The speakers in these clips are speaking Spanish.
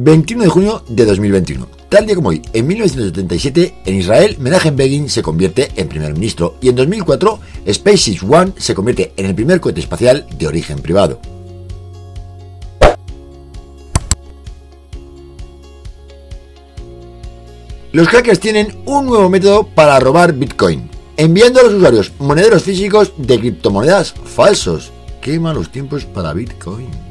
21 de junio de 2021. Tal día como hoy, en 1977, en Israel, Menachem Begin se convierte en primer ministro y en 2004, SpaceX One se convierte en el primer cohete espacial de origen privado. Los hackers tienen un nuevo método para robar Bitcoin, enviando a los usuarios monederos físicos de criptomonedas falsos. Qué malos tiempos para Bitcoin.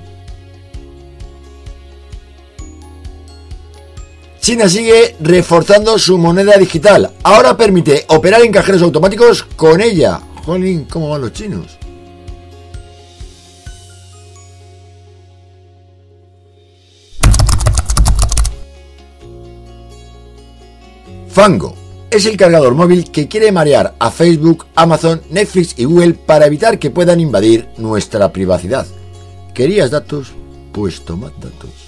China sigue reforzando su moneda digital. Ahora permite operar en cajeros automáticos con ella. Jolín, ¿cómo van los chinos? Fango es el cargador móvil que quiere marear a Facebook, Amazon, Netflix y Google para evitar que puedan invadir nuestra privacidad. ¿Querías datos? Pues tomad datos.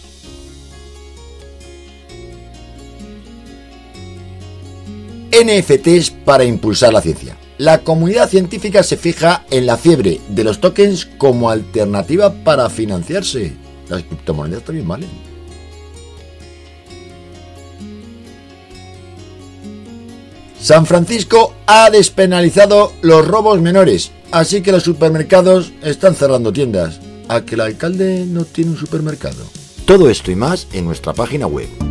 NFTs para impulsar la ciencia. La comunidad científica se fija en la fiebre de los tokens como alternativa para financiarse. Las criptomonedas también valen. San Francisco ha despenalizado los robos menores, así que los supermercados están cerrando tiendas. ¿A que el alcalde no tiene un supermercado? Todo esto y más en nuestra página web